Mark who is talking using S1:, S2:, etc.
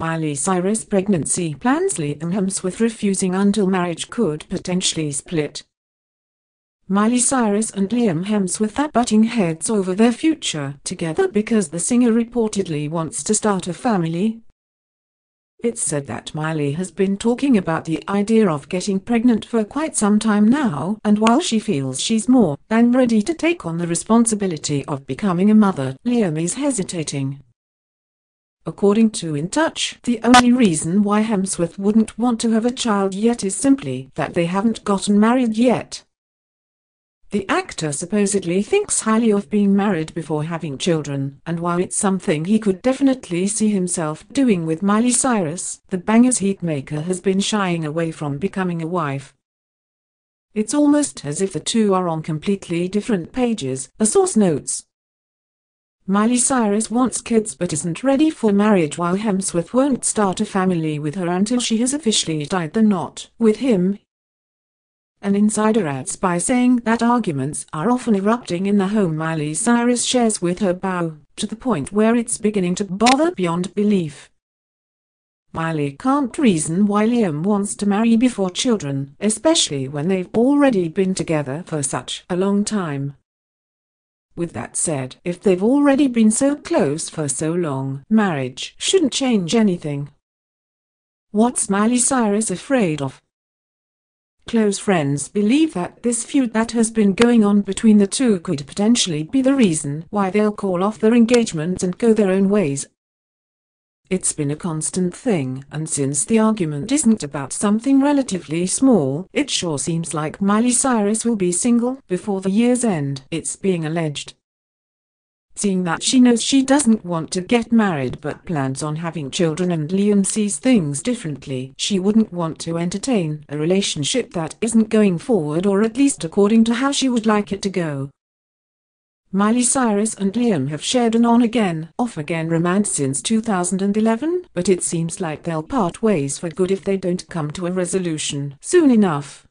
S1: Miley Cyrus pregnancy plans Liam Hemsworth refusing until marriage could potentially split. Miley Cyrus and Liam Hemsworth are butting heads over their future together because the singer reportedly wants to start a family. It's said that Miley has been talking about the idea of getting pregnant for quite some time now, and while she feels she's more than ready to take on the responsibility of becoming a mother, Liam is hesitating. According to In Touch, the only reason why Hemsworth wouldn't want to have a child yet is simply that they haven't gotten married yet. The actor supposedly thinks highly of being married before having children, and while it's something he could definitely see himself doing with Miley Cyrus, the Bangerz Heatmaker has been shying away from becoming a wife. It's almost as if the two are on completely different pages, a source notes. Miley Cyrus wants kids but isn't ready for marriage while Hemsworth won't start a family with her until she has officially tied the knot with him. An insider adds by saying that arguments are often erupting in the home Miley Cyrus shares with her beau, to the point where it's beginning to bother beyond belief. Miley can't reason why Liam wants to marry before children, especially when they've already been together for such a long time. With that said, if they've already been so close for so long, marriage shouldn't change anything. What's Miley Cyrus afraid of? Close friends believe that this feud that has been going on between the two could potentially be the reason why they'll call off their engagement and go their own ways. It's been a constant thing, and since the argument isn't about something relatively small, it sure seems like Miley Cyrus will be single before the year's end, it's being alleged. Seeing that she knows she doesn't want to get married but plans on having children and Liam sees things differently, she wouldn't want to entertain a relationship that isn't going forward or at least according to how she would like it to go. Miley Cyrus and Liam have shared an on-again, off-again romance since 2011, but it seems like they'll part ways for good if they don't come to a resolution soon enough.